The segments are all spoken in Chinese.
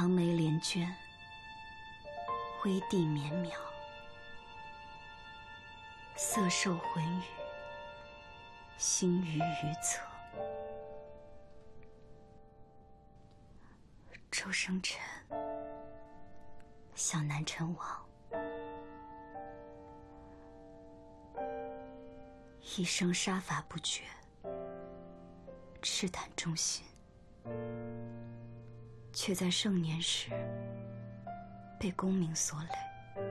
长眉连娟，微地绵渺，色受浑语，心于于侧。周生辰，小南辰王，一生杀伐不绝，赤胆忠心。却在盛年时被功名所累，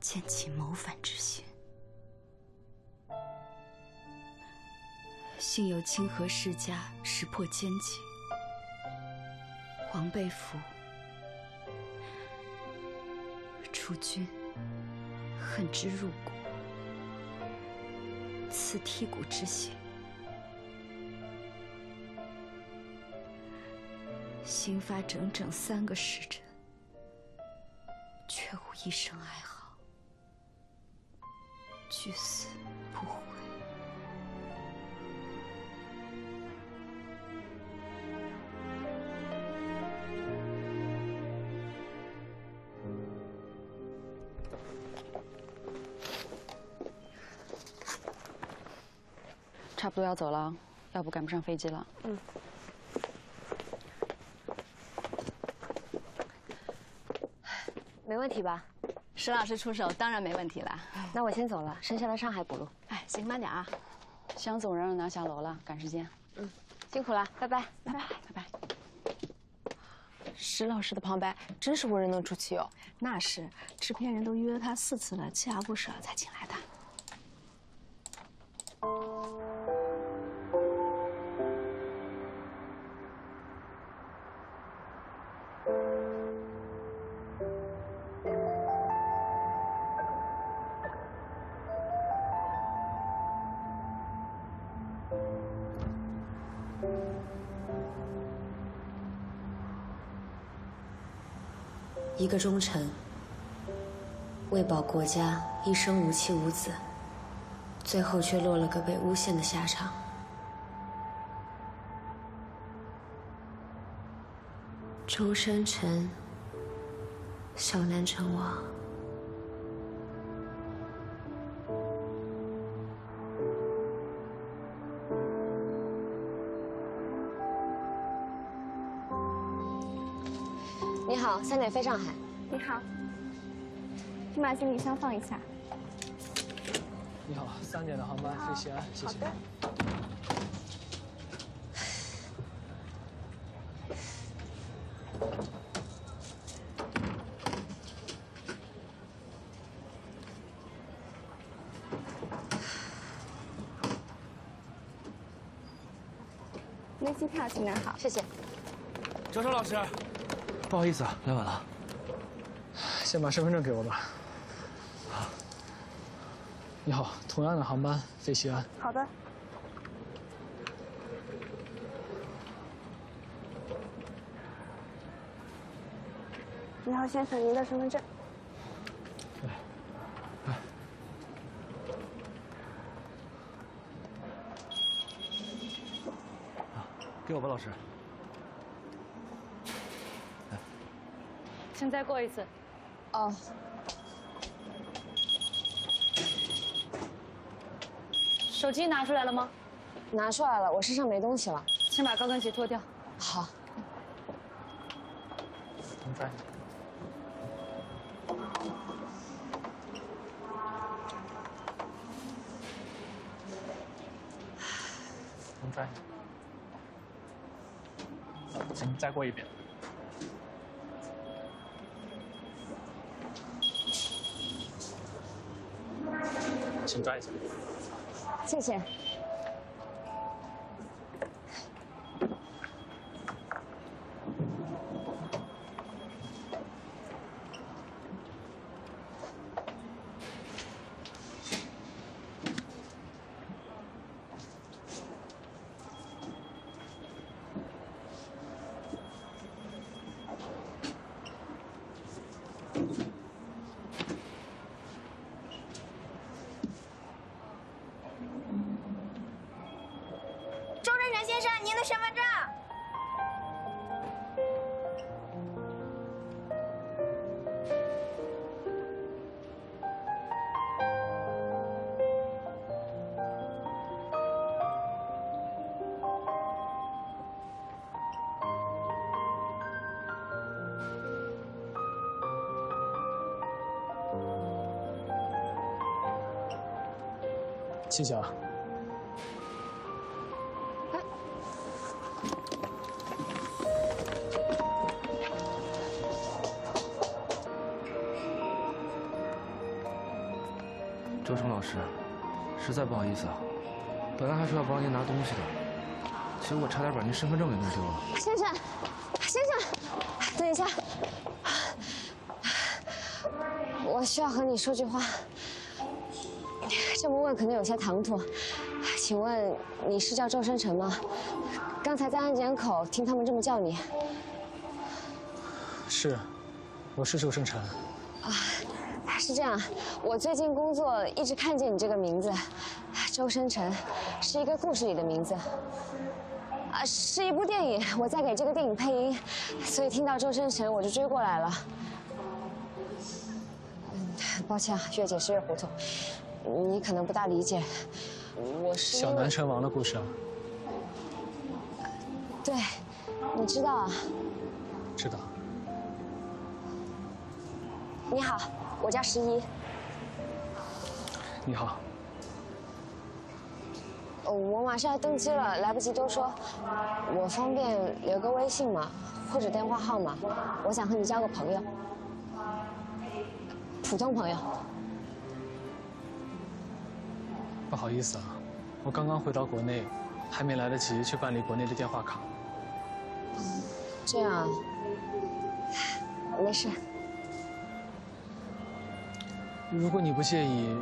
渐起谋反之心。幸有清河世家识破奸计，王被俘，楚军恨之入骨，此剔骨之刑。刑罚整整三个时辰，却无一声哀嚎，俱死不悔。差不多要走了，要不赶不上飞机了。嗯。问题吧？石老师出手，当然没问题了。那我先走了，剩下的上海补录。哎，行，慢点啊。江总让人拿下楼了，赶时间。嗯，辛苦了，拜拜，拜拜，拜拜。石老师的旁白真是无人能出其右。那是，制片人都约了他四次了，锲而不舍才请来个忠臣，为保国家，一生无妻无子，最后却落了个被诬陷的下场。周生辰，小南城王。你好，三点飞上海。你好，请把行李箱放一下。你好，三点的航班飞西安，谢谢。您机票，请拿好，谢谢。周生老师。不好意思啊，来晚了。先把身份证给我吧。好。你好，同样的航班飞西安。好的。你好，先生，您的身份证。给我吧，老师。请再过一次。哦。手机拿出来了吗？拿出来了，我身上没东西了。先把高跟鞋脱掉。好。能转。能转。请再过一遍。请抓一下，谢谢。谢谢啊。周成老师，实在不好意思啊，本来还说要帮您拿东西的，结果差点把您身份证给弄丢了。先生，先生，等一下，我需要和你说句话。这么问可能有些唐突，请问你是叫周生辰吗？刚才在安检口听他们这么叫你。是，我是周生辰。啊是这样，我最近工作一直看见你这个名字，周生辰，是一个故事里的名字，啊，是一部电影，我在给这个电影配音，所以听到周生辰我就追过来了。嗯，抱歉啊，越解释越糊涂，你可能不大理解，我是小南成王的故事啊，对，你知道啊？知道。你好。我叫十一。你好。我马上要登机了，来不及多说。我方便留个微信吗？或者电话号码？我想和你交个朋友，普通朋友。不好意思啊，我刚刚回到国内，还没来得及去办理国内的电话卡。这样，没事。如果你不介意，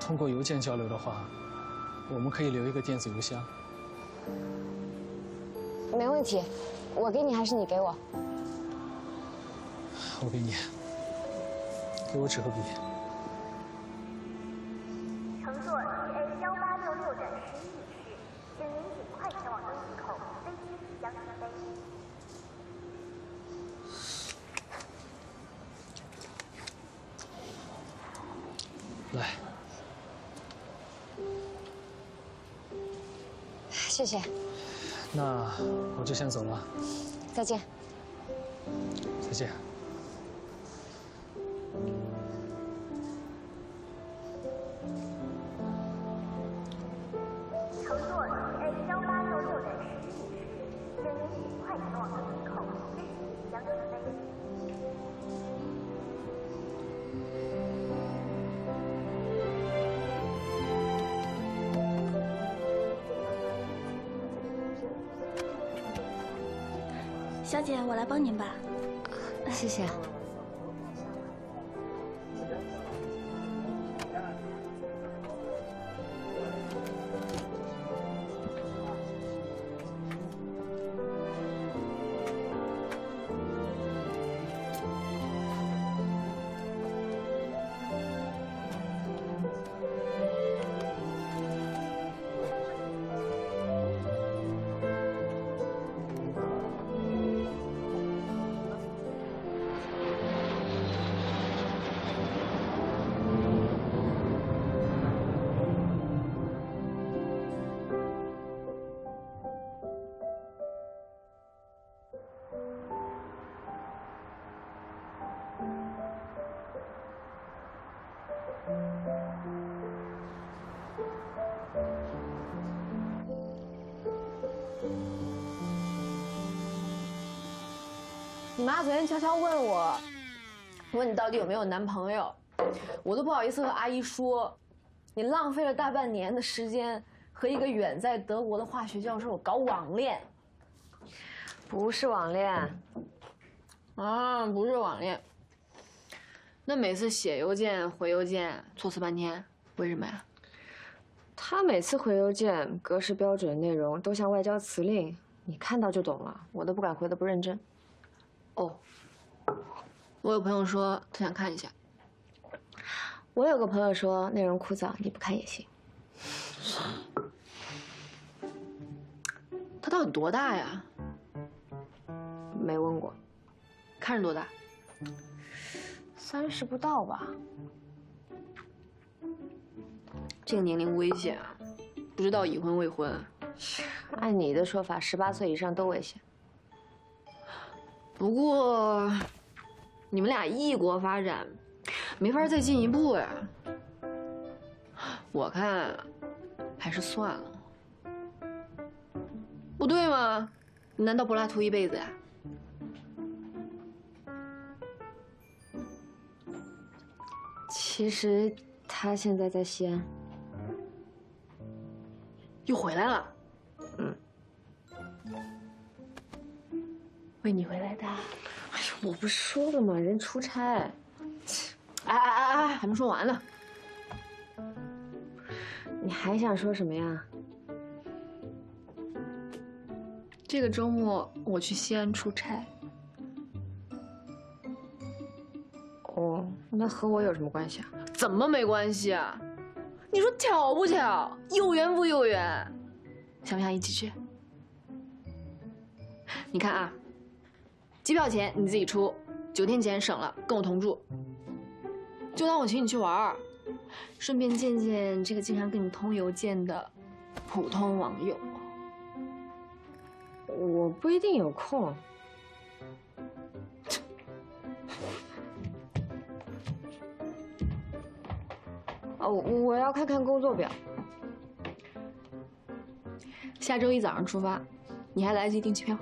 通过邮件交流的话，我们可以留一个电子邮箱。没问题，我给你还是你给我？我给你，给我纸和笔。我就先走了。再见。再见。你妈昨天悄悄问我，问你到底有没有男朋友，我都不好意思和阿姨说，你浪费了大半年的时间和一个远在德国的化学教授搞网恋，不是网恋，啊，不是网恋。那每次写邮件回邮件措辞半天，为什么呀？他每次回邮件格式标准，内容都像外交辞令，你看到就懂了，我都不敢回的不认真。哦，我有朋友说他想看一下。我有个朋友说内容枯燥，你不看也行。他到底多大呀？没问过。看着多大？三十不到吧。这个年龄危险啊！不知道已婚未婚。按你的说法，十八岁以上都危险。不过，你们俩异国发展，没法再进一步呀。我看还是算了。不对吗？你难道柏拉图一辈子呀？其实他现在在西安，又回来了。嗯，为你回来的。哎呦，我不是说了吗？人出差。哎哎哎哎，还没说完呢。你还想说什么呀？这个周末我去西安出差。哦，那和我有什么关系啊？怎么没关系啊？你说巧不巧？有缘不有缘？想不想一起去？你看啊，机票钱你自己出，酒店钱省了，跟我同住。就当我请你去玩儿，顺便见见这个经常跟你通邮件的普通网友。我不一定有空。哦，我要看看工作表。下周一早上出发，你还来得及订机票。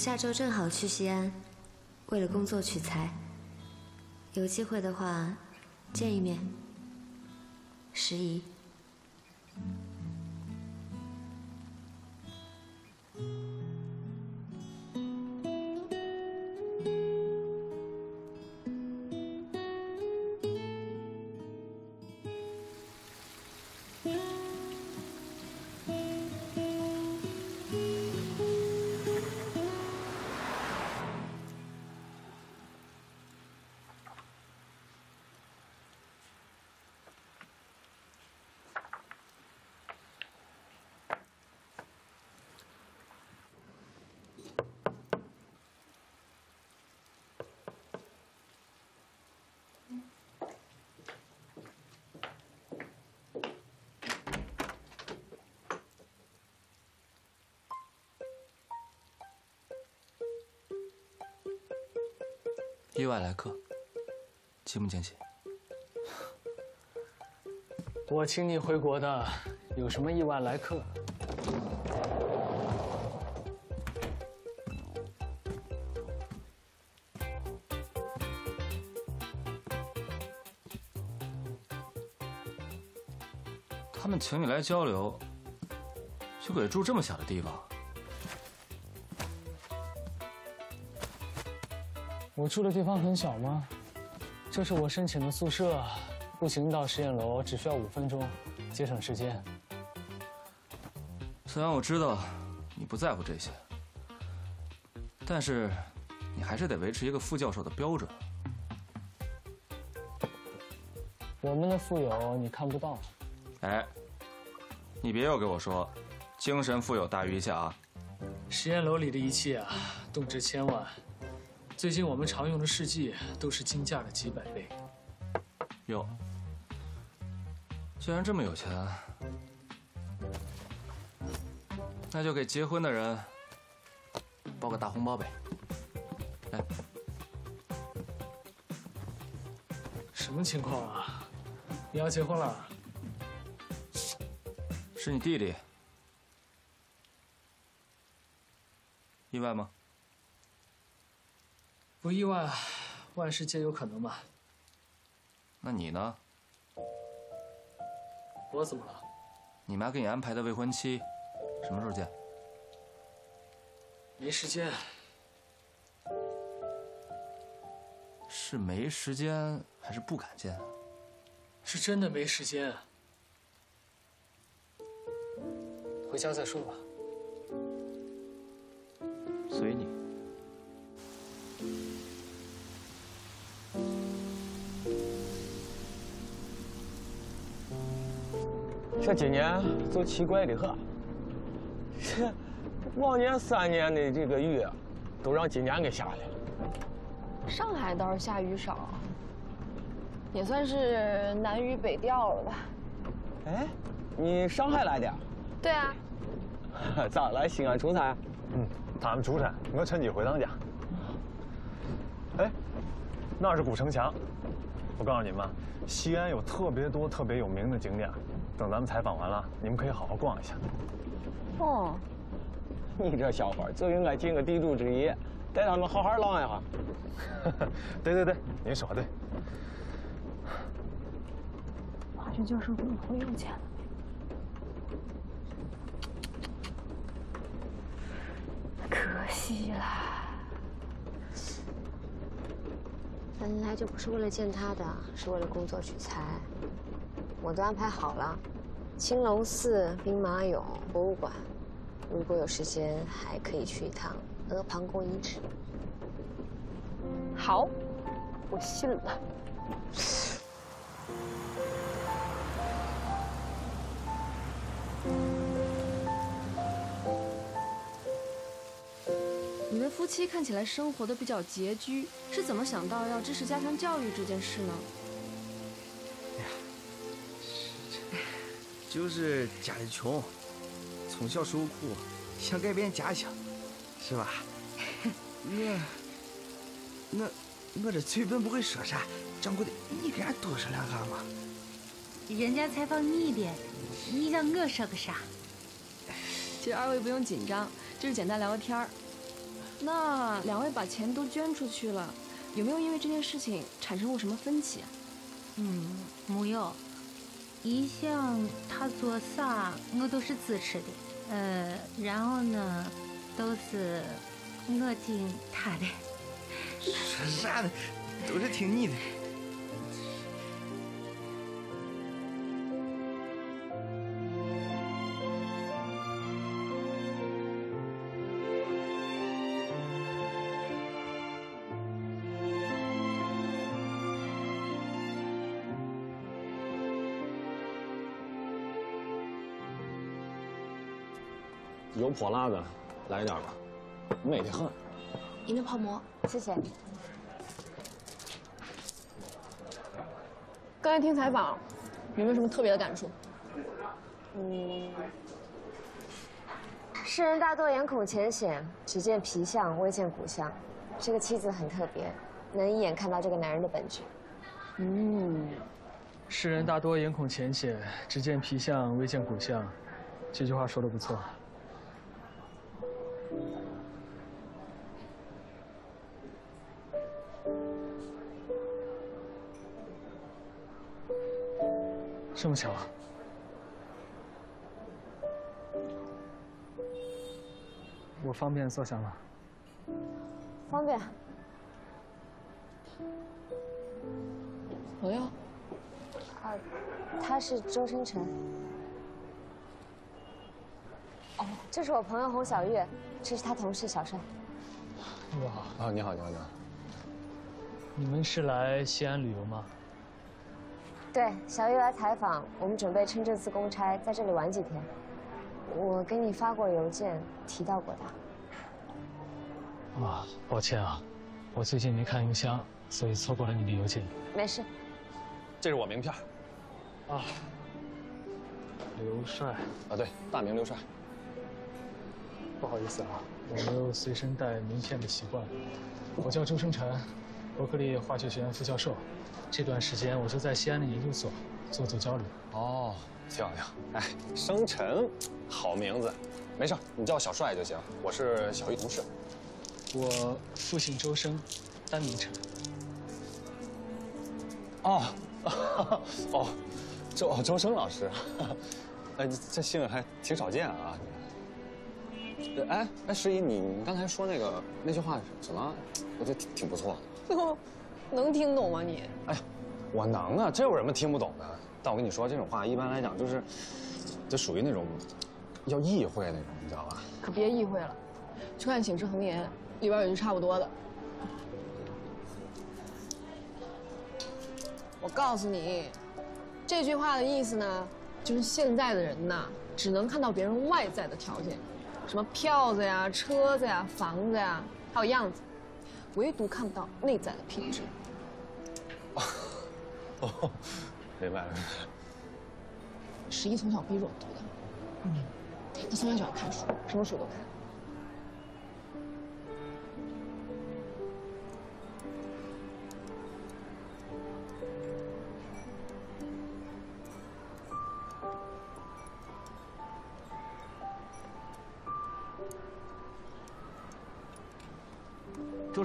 下周正好去西安，为了工作取材。有机会的话，见一面。时宜。意外来客，惊不惊喜？我请你回国的，有什么意外来客？他们请你来交流，就给住这么小的地方？我住的地方很小吗？这是我申请的宿舍，步行到实验楼只需要五分钟，节省时间。虽然我知道你不在乎这些，但是你还是得维持一个副教授的标准。我们的富有你看不到。哎，你别又给我说，精神富有大于一切啊！实验楼里的一切啊，动辄千万。最近我们常用的试剂都是金价的几百倍。哟，既然这么有钱，那就给结婚的人包个大红包呗。来，什么情况啊？你要结婚了？是你弟弟，意外吗？不意外，万事皆有可能嘛。那你呢？我怎么了？你妈给你安排的未婚妻，什么时候见？没时间。是没时间还是不敢见？是真的没时间。回家再说吧。随你。这今年就奇怪的很，这往年三年的这个雨，都让今年给下了。上海倒是下雨少，也算是南雨北调了吧？哎，你上海来的？对啊。咋来西安出差？嗯，他们出差，我趁机回趟家。哎，那是古城墙。我告诉你们，西安有特别多特别有名的景点，等咱们采访完了，你们可以好好逛一下。哦，你这小伙就应该尽个地主之谊，带他们好好浪一下。对对对，您说的对。化学教授怎么会有钱呢？可惜了。本来就不是为了见他的，是为了工作取材。我都安排好了，青龙寺、兵马俑、博物馆，如果有时间还可以去一趟阿房宫遗址。好，我信了。你们夫妻看起来生活的比较拮据，是怎么想到要支持家庭教育这件事呢？就是家里穷，从小受苦，想改变家乡，是吧？我，我，我这嘴笨不会说啥，掌柜的，你给俺多说两下嘛。人家采访你的，你让我说个啥？其实二位不用紧张，就是简单聊个天儿。那两位把钱都捐出去了，有没有因为这件事情产生过什么分歧？嗯，没有。一向他做啥，我都是支持的。呃，然后呢，都是我听他的。说啥呢？都是听你的。油泼辣的，来点吧，美得很。你的泡馍，谢谢。刚才听采访，有没有什么特别的感触？嗯，世人大多眼孔浅显，只见皮相未见骨相。这个妻子很特别，能一眼看到这个男人的本质。嗯，世人大多眼孔浅显，只见皮相未见骨相。这句话说的不错。这么巧啊，我方便坐下吗？方便。朋友？啊，他是周生辰。哦，这是我朋友洪小月，这是他同事小帅。哇，啊，你好，你好，你好。你们是来西安旅游吗？对，小玉来采访，我们准备趁这次公差在这里玩几天。我给你发过邮件，提到过他。啊，抱歉啊，我最近没看邮箱，所以错过了你的邮件。没事。这是我名片。啊，刘帅。啊，对，大名刘帅。不好意思啊，我没有随身带名片的习惯。我叫周生辰，伯克利化学学院副教授。这段时间我就在西安的研究所做做交流。哦，挺好挺好。哎，生辰，好名字。没事，你叫我小帅就行。我是小玉同事。我父姓周生，单名辰。哦，哦，周周生老师，哎，这姓还挺少见啊。哎哎，十一，你你刚才说那个那句话什么？我觉得挺挺不错的。能听懂吗你？哎呀，我能啊，这有什么听不懂的？但我跟你说，这种话一般来讲就是，就属于那种要意会那种，你知道吧？可别意会了，去看《醒世恒言》，里边有句差不多的。我告诉你，这句话的意思呢，就是现在的人呐，只能看到别人外在的条件，什么票子呀、车子呀、房子呀，还有样子，唯独看不到内在的品质。哦，明白了。十一从小逼着我读的，嗯，他从小喜欢看书，什么书都看。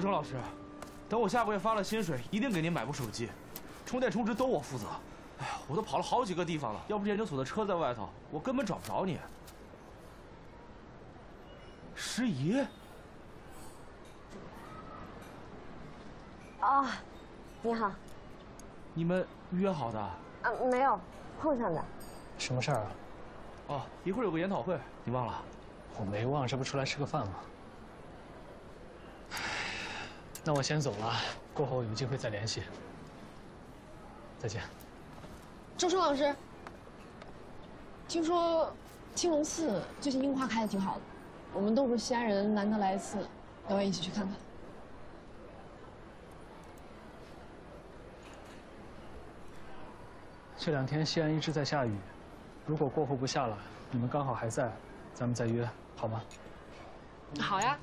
周老师，等我下个月发了薪水，一定给您买部手机，充电充值都我负责。哎呀，我都跑了好几个地方了，要不是研究所的车在外头，我根本找不着你。诗怡，啊，你好。你们约好的？啊，没有，碰上的。什么事儿啊？哦，一会儿有个研讨会，你忘了？我没忘，这不出来吃个饭吗？那我先走了，过后有机会再联系。再见。周生老师，听说青龙寺最近樱花开的挺好的，我们都是西安人，难得来一次，要不要一起去看看？这两天西安一直在下雨，如果过后不下了，你们刚好还在，咱们再约，好吗？好呀，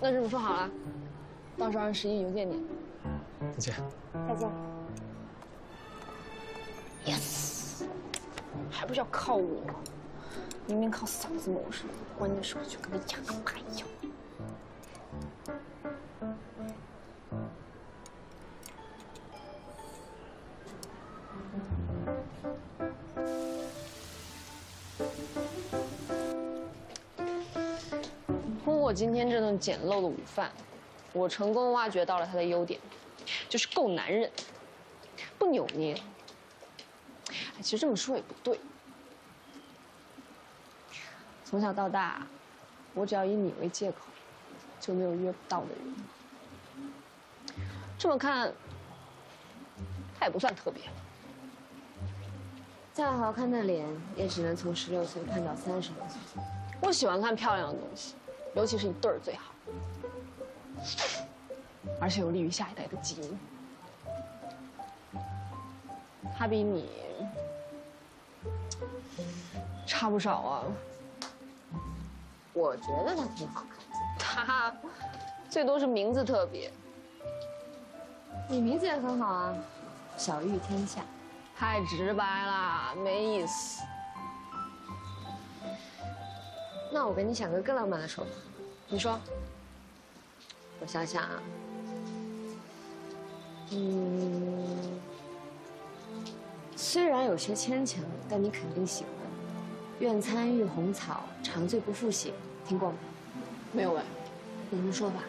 那这么说好了，到时候让十一邮件你。再见。再见。yes，还不是要靠我？明明靠嗓子谋生，关键时候却跟个哑巴一样。通过今天这顿简陋的午饭，我成功挖掘到了他的优点，就是够男人，不扭捏。其实这么说也不对。从小到大，我只要以你为借口，就没有约不到的人。这么看，他也不算特别。再好看的脸，也只能从十六岁看到三十多岁。我喜欢看漂亮的东西，尤其是一对儿最好，而且有利于下一代的基因。他比你差不少啊。我觉得他挺好看的。他最多是名字特别。你名字也很好啊，小玉天下。太直白了，没意思。那我给你想个更浪漫的说法。你说。我想想啊。嗯，虽然有些牵强，但你肯定喜欢。愿参与红草，长醉不复醒，听过吗？没有哎。你听说吧。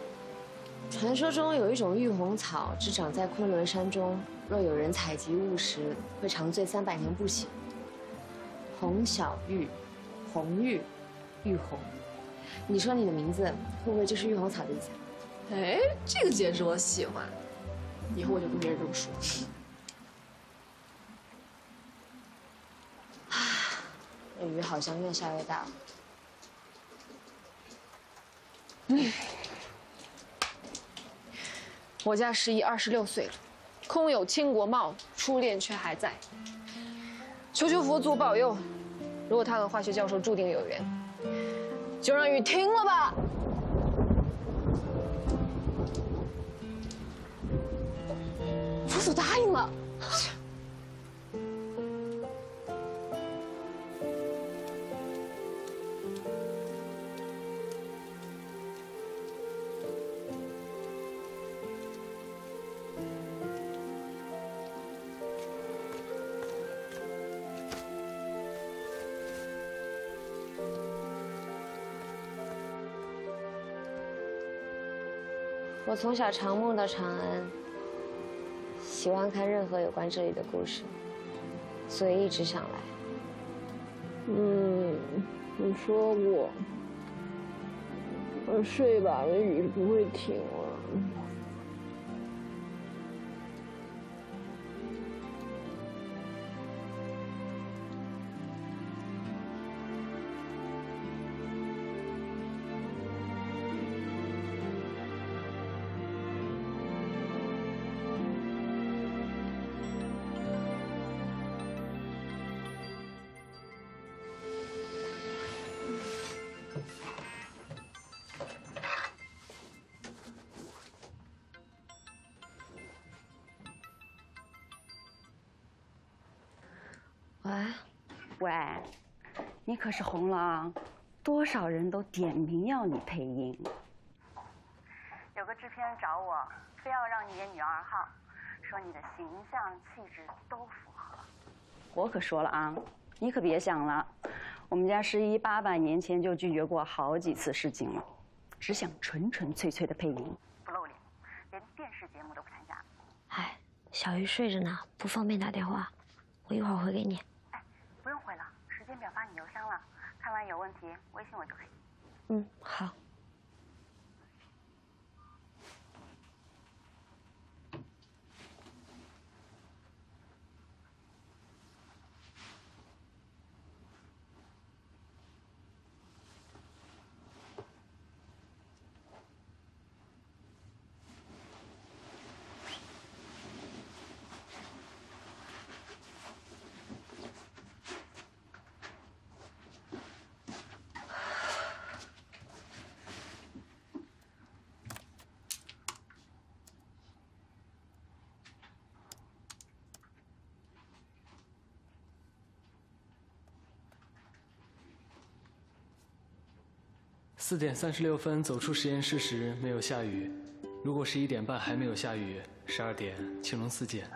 传说中有一种玉红草，只长在昆仑山中。若有人采集误食，会长醉三百年不醒。红小玉，红玉，玉红。你说你的名字会不会就是玉红草的意思？哎，这个解释我喜欢，以后我就跟别人这么说。啊，雨好像越下越大了。嗯，我家十一二十六岁了。空有倾国貌，初恋却还在。求求佛祖保佑，如果他和化学教授注定有缘，就让雨停了吧。佛祖答应了。我从小常梦到长安，喜欢看任何有关这里的故事，所以一直想来。嗯，你说我，我睡吧，这雨不会停喂，你可是红了啊！多少人都点名要你配音。有个制片人找我，非要让你演女二号，说你的形象、气质都符合。我可说了啊，你可别想了，我们家十一八百年前就拒绝过好几次试镜了，只想纯纯粹粹的配音，不露脸，连电视节目都不参加。哎，小鱼睡着呢，不方便打电话，我一会儿回给你。哎，不用回了，时间表发你邮箱了，看完有问题微信我就可以。嗯，好。四点三十六分走出实验室时没有下雨，如果十一点半还没有下雨，十二点青龙寺见。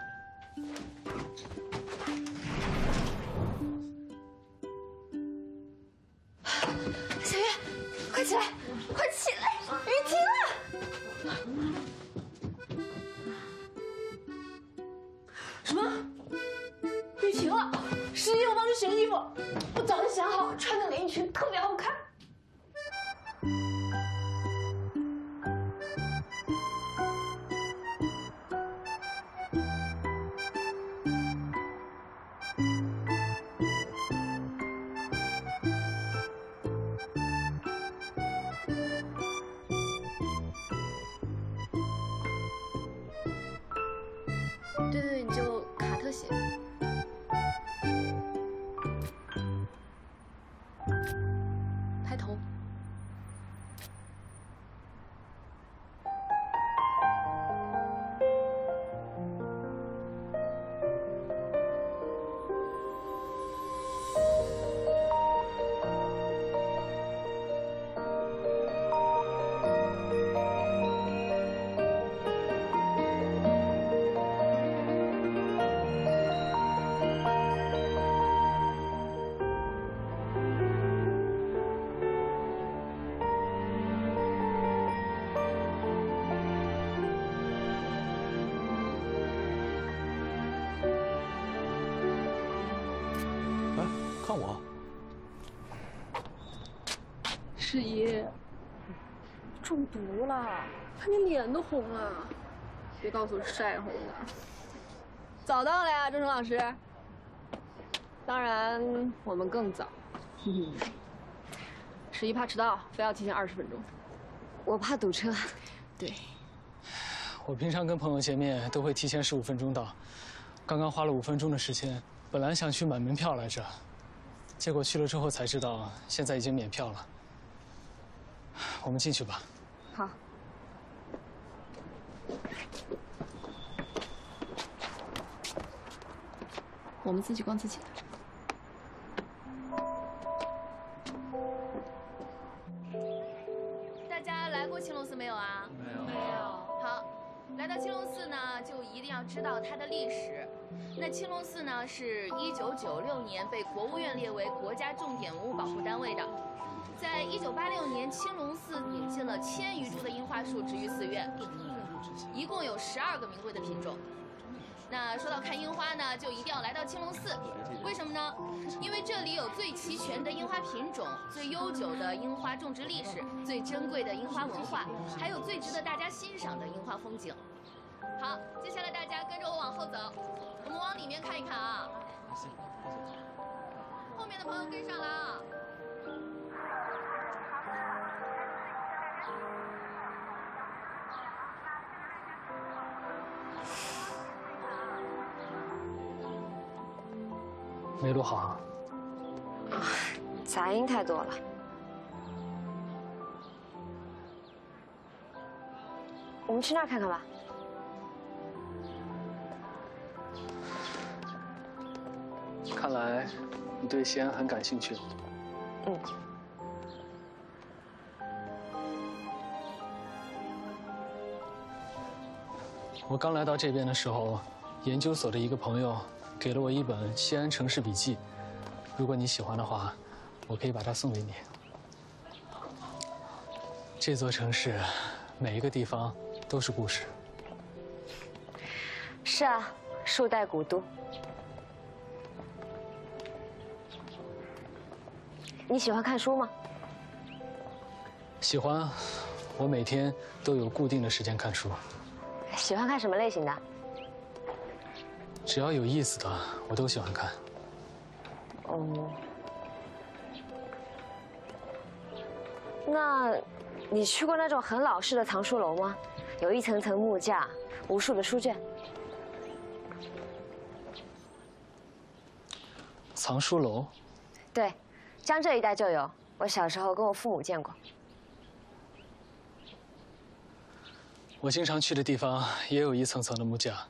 毒了，看你脸都红了，别告诉我是晒红的。早到了呀，周成老师。当然，我们更早。十一怕迟到，非要提前二十分钟。我怕堵车。对。我平常跟朋友见面都会提前十五分钟到，刚刚花了五分钟的时间，本来想去买门票来着，结果去了之后才知道现在已经免票了。我们进去吧。好。我们自己逛自己的。大家来过青龙寺没有啊？没有。没有。好，来到青龙寺呢，就一定要知道它的历史。那青龙寺呢，是一九九六年被国务院列为国家重点文物保护单位的。在一九八六年，青龙寺引进了千余株的樱花树植于寺院，一共有十二个名贵的品种。那说到看樱花呢，就一定要来到青龙寺，为什么呢？因为这里有最齐全的樱花品种、最悠久的樱花种植历史、最珍贵的樱花文化，还有最值得大家欣赏的樱花风景。好，接下来大家跟着我往后走，我们往里面看一看啊。后面的朋友跟上来啊。没录好啊。杂音太多了。我们去那儿看看吧。看来你对西安很感兴趣。嗯。我刚来到这边的时候，研究所的一个朋友给了我一本《西安城市笔记》，如果你喜欢的话，我可以把它送给你。这座城市，每一个地方都是故事。是啊，数代古都。你喜欢看书吗？喜欢，我每天都有固定的时间看书。喜欢看什么类型的？只要有意思的，我都喜欢看。哦。那，你去过那种很老式的藏书楼吗？有一层层木架，无数的书卷。藏书楼。对。江浙一带就有，我小时候跟我父母见过。我经常去的地方也有一层层的木架，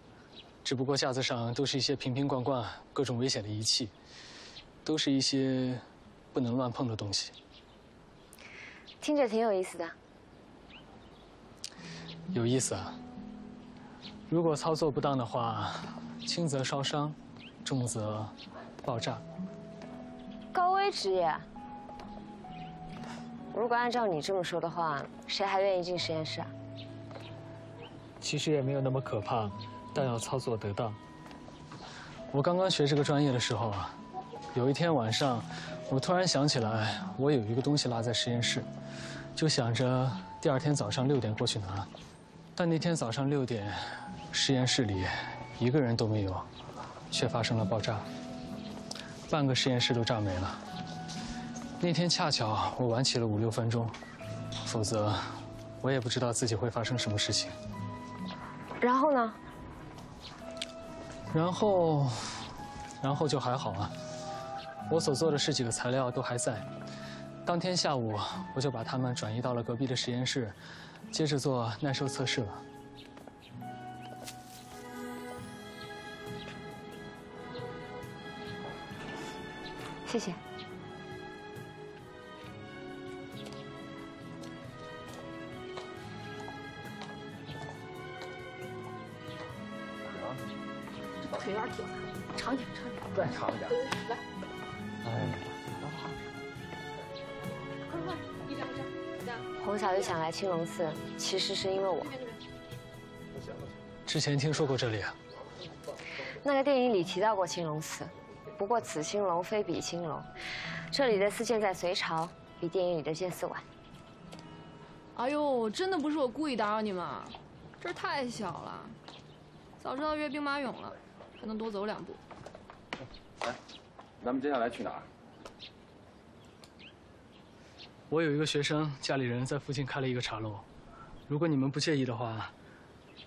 只不过架子上都是一些瓶瓶罐罐、各种危险的仪器，都是一些不能乱碰的东西。听着挺有意思的。有意思啊！如果操作不当的话，轻则烧伤，重则爆炸。高危职业。如果按照你这么说的话，谁还愿意进实验室啊？其实也没有那么可怕，但要操作得当。我刚刚学这个专业的时候啊，有一天晚上，我突然想起来，我有一个东西落在实验室，就想着第二天早上六点过去拿。但那天早上六点，实验室里一个人都没有，却发生了爆炸。半个实验室都炸没了。那天恰巧我晚起了五六分钟，否则我也不知道自己会发生什么事情。然后呢？然后，然后就还好啊。我所做的十几个材料都还在。当天下午我就把它们转移到了隔壁的实验室，接着做耐受测试了。谢谢。点，长点，再长点。来。哎。快快，一张一张。洪小玉想来青龙寺，其实是因为我。之前听说过这里啊。那个电影里提到过青龙寺。不过此青龙非彼青龙，这里的寺建在隋朝，比电影里的建寺晚。哎呦，真的不是我故意打扰你们，这儿太小了，早知道约兵马俑了，还能多走两步。哎，咱们接下来去哪儿？我有一个学生，家里人在附近开了一个茶楼，如果你们不介意的话，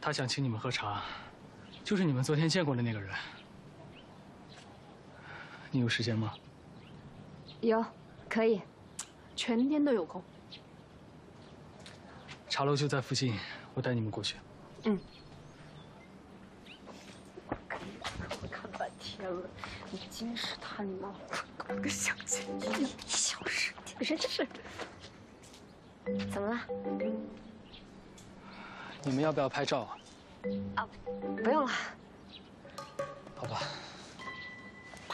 他想请你们喝茶，就是你们昨天见过的那个人。你有时间吗？有，可以，全天都有空。茶楼就在附近，我带你们过去。嗯。我看半天了，你金石探脑，搞个小建议，小声点，真是。怎么了？你们要不要拍照？啊，啊不用了。好吧。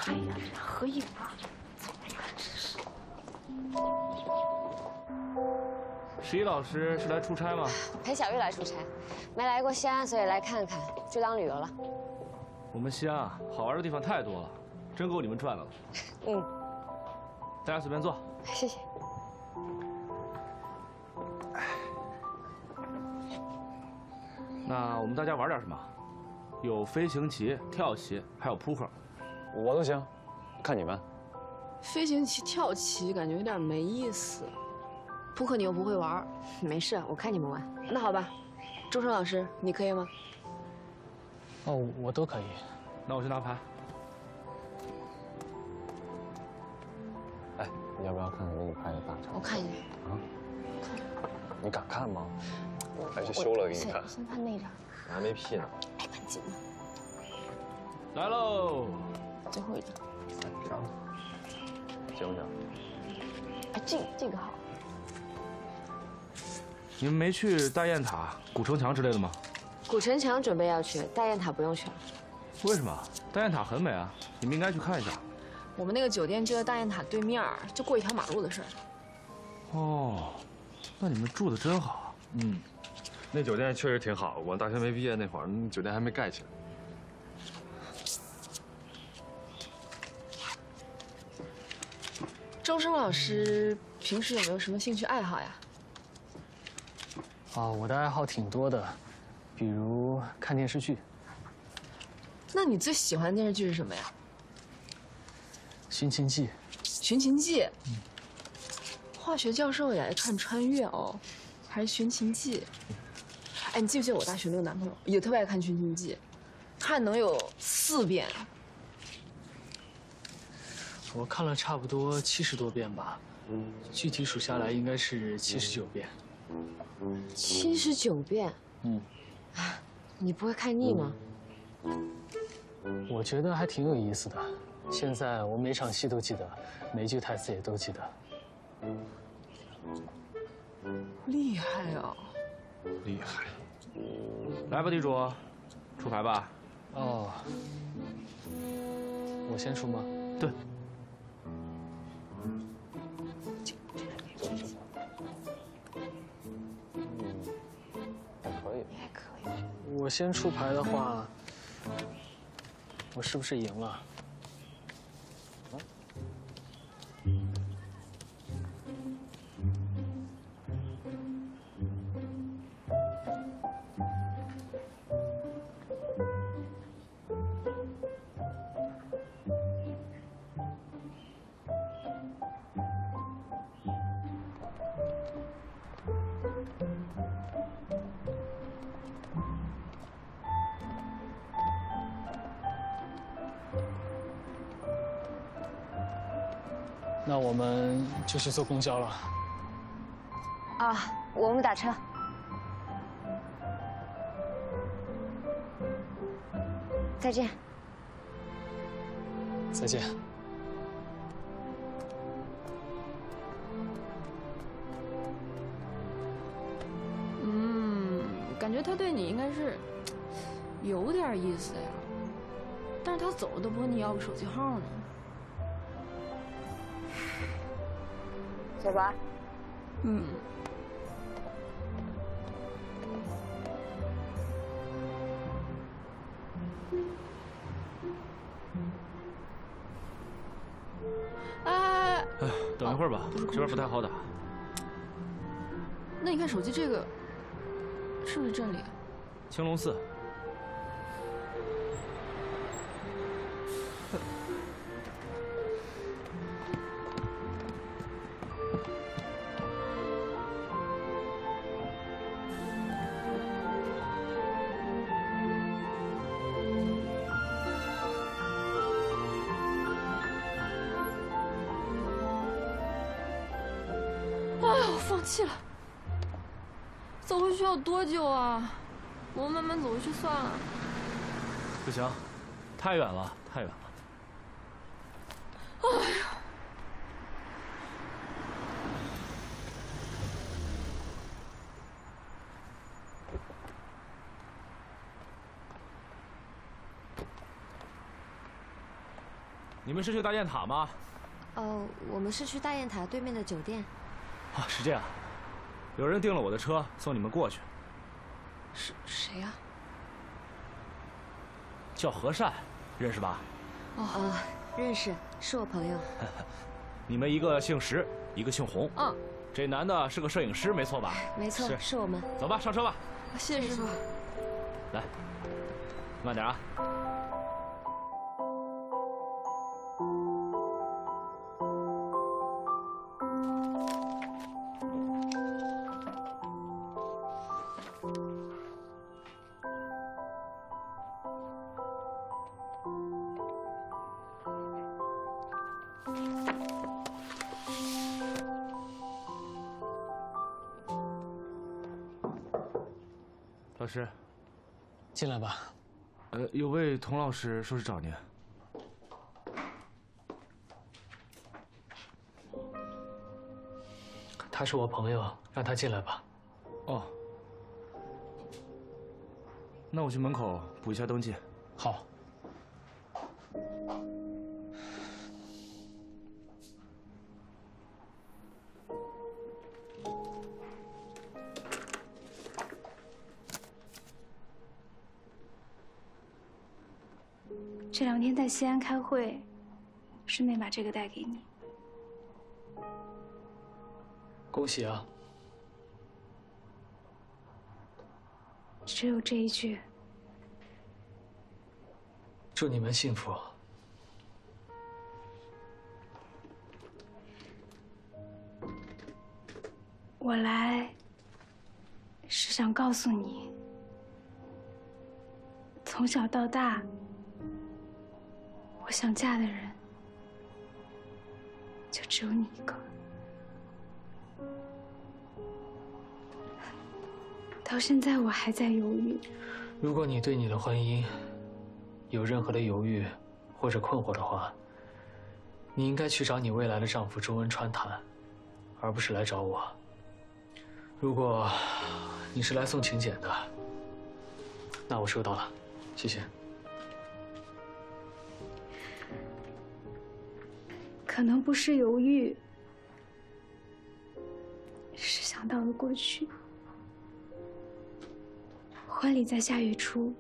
哎呀，合影啊，怎么样？真是。十一老师是来出差吗？陪小玉来出差，没来过西安，所以来看看，就当旅游了。我们西安啊，好玩的地方太多了，真够你们转的了。嗯。大家随便坐。谢谢。那我们大家玩点什么？有飞行棋、跳棋，还有扑克。我都行，看你们。飞行棋、跳棋感觉有点没意思。扑克你又不会玩，没事，我看你们玩。那好吧，周生老师，你可以吗？哦，我都可以。那我去拿牌。哎，你要不要看看给你拍的大照？我看一眼。啊？你敢看吗？还是修了给你看？先看那张。还没 P 呢。哎，赶紧的。来喽！最后一张，三张。行不行？哎，这这个好。你们没去大雁塔、古城墙之类的吗？古城墙准备要去，大雁塔不用去了。为什么？大雁塔很美啊，你们应该去看一下。我们那个酒店就在大雁塔对面，就过一条马路的事儿。哦，那你们住的真好。嗯，那酒店确实挺好。我大学没毕业那会儿，那酒店还没盖起来。周生老师平时有没有什么兴趣爱好呀？啊，我的爱好挺多的，比如看电视剧。那你最喜欢的电视剧是什么呀？《寻秦记》。《寻秦记》。化学教授也爱看穿越哦，还是《寻秦记》？哎，你记不记得我大学那个男朋友也特别爱看《寻秦记》，看能有四遍。我看了差不多七十多遍吧，具体数下来应该是七十九遍。七十九遍，嗯，你不会看腻吗？我觉得还挺有意思的。现在我每场戏都记得，每句台词也都记得。厉害哦！厉害。来吧，地主，出牌吧。哦，我先出吗？对。我先出牌的话，我是不是赢了？就去坐公交了。啊，我们打车。再见。再见。嗯，感觉他对你应该是 有点意思呀，但是他走了都不问你要个手机号呢。走吧。嗯。哎，哎，等一会儿吧，这边不太好打。那你看手机这个，是不是这里？青龙寺。回去算了。不行，太远了，太远了。哎呀，你们是去大雁塔吗？哦，我们是去大雁塔对面的酒店。啊，是这样。有人订了我的车，送你们过去。是谁呀？叫和善，认识吧？哦，认识，是我朋友。你们一个姓石，一个姓洪。嗯。这男的是个摄影师，没错吧？没错，是我们。走吧，上车吧。谢谢师傅。来，慢点啊。进来吧。呃有位童老师说是找您。他是我朋友让他进来吧。哦。那我去门口补一下登记。西安开会，顺便把这个带给你。恭喜啊！只有这一句。祝你们幸福。我来是想告诉你，从小到大，我想嫁的人就只有你一个。到现在我还在犹豫。如果你对你的婚姻有任何的犹豫或者困惑的话，你应该去找你未来的丈夫周文川谈，而不是来找我。如果你是来送请柬的，那我收到了，谢谢。可能不是犹豫，是想到了过去。婚礼在下月初，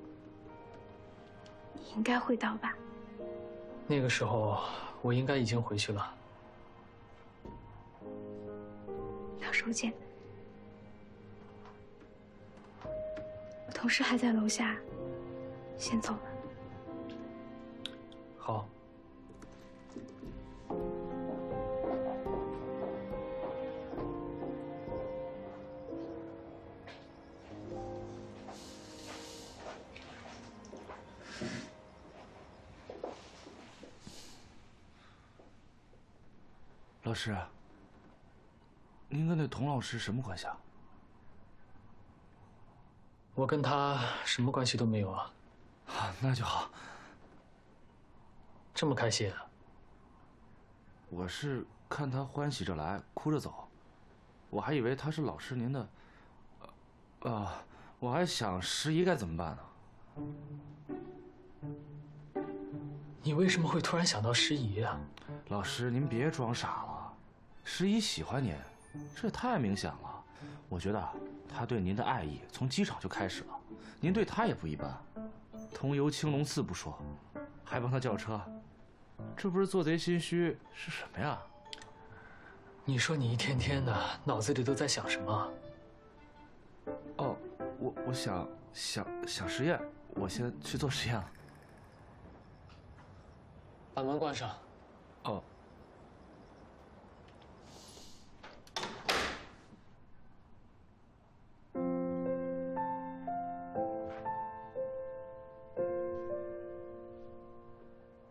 你应该会到吧？那个时候我应该已经回去了。到时候见。我同事还在楼下，先走了。好。老师，您跟那童老师什么关系啊？我跟他什么关系都没有啊。啊，那就好。这么开心啊？我是看他欢喜着来，哭着走，我还以为他是老师您的。啊，我还想十一该怎么办呢？你为什么会突然想到诗怡啊？老师，您别装傻了，诗怡喜欢您，这也太明显了。我觉得他对您的爱意从机场就开始了，您对他也不一般，同游青龙寺不说，还帮他叫车，这不是做贼心虚是什么呀？你说你一天天的脑子里都在想什么？哦，我我想想想实验，我先去做实验了。把门关上。哦。